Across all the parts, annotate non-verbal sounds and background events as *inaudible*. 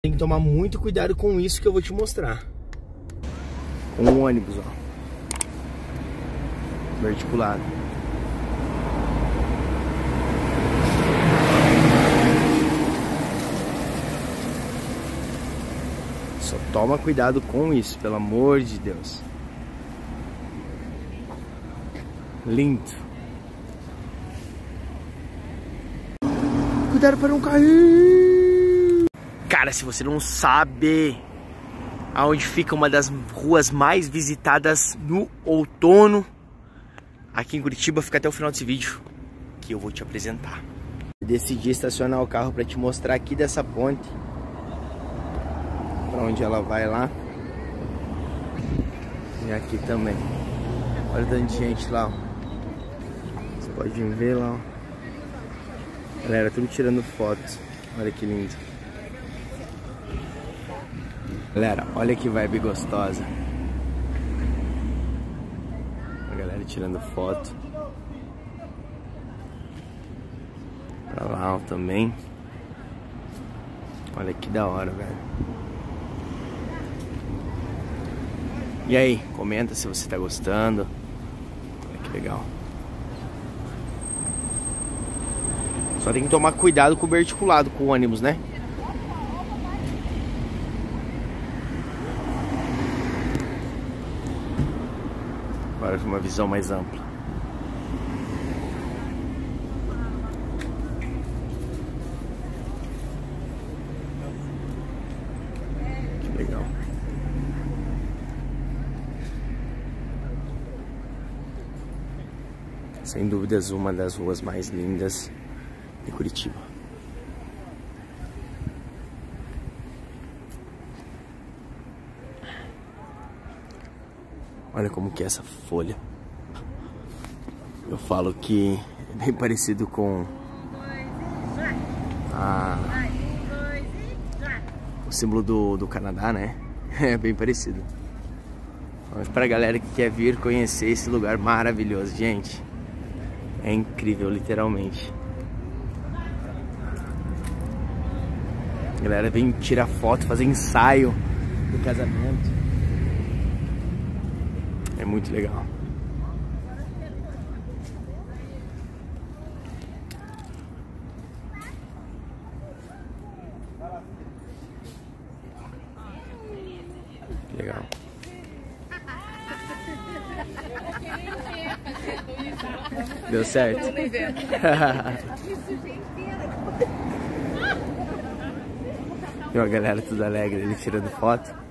Tem que tomar muito cuidado com isso que eu vou te mostrar. Um ônibus, ó. Verticulado. Só toma cuidado com isso, pelo amor de Deus. Lindo. Cuidado para não cair. Cara, se você não sabe aonde fica uma das ruas mais visitadas no outono, aqui em Curitiba, fica até o final desse vídeo que eu vou te apresentar. Decidi estacionar o carro para te mostrar aqui dessa ponte para onde ela vai lá. E aqui também. Olha tanta gente lá, ó. Você pode ver lá, ó. Galera, tudo tirando fotos. Olha que lindo. Galera, olha que vibe gostosa. A galera tirando foto. Pra lá ó, também. Olha que da hora, velho. E aí, comenta se você tá gostando. Olha que legal. Só tem que tomar cuidado com o verticulado, com o ônibus, né? Agora uma visão mais ampla. Que legal. Sem dúvidas uma das ruas mais lindas de Curitiba. Olha como que é essa folha. Eu falo que é bem parecido com a, o símbolo do, do Canadá, né? *laughs* É bem parecido. Mas pra galera que quer vir conhecer esse lugar maravilhoso, gente. É incrível, literalmente. A galera vem tirar foto, fazer ensaio do casamento. É muito legal. Legal. Deu certo? Viu a galera tudo alegre ali tirando foto?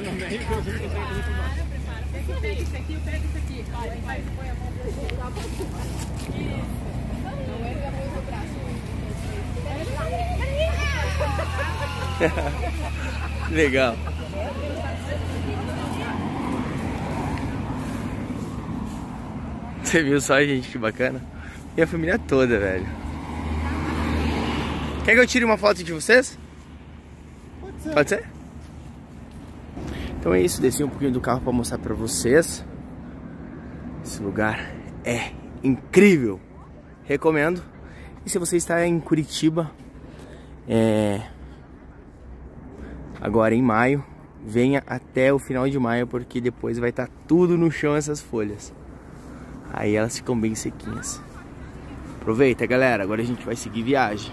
Mais. Pega isso aqui, pega isso aqui. Vai, vai, põe a mão Não a mão no braço. Legal. Você viu só, gente, que bacana? E a família toda, velho. Quer que eu tire uma foto de vocês? Pode ser. Pode ser? Então é isso, desci um pouquinho do carro para mostrar para vocês. Esse lugar é incrível. Recomendo. E se você está em Curitiba, é... agora em maio, venha até o final de maio, porque depois vai estar tá tudo no chão essas folhas. Aí elas ficam bem sequinhas. Aproveita, galera. Agora a gente vai seguir viagem.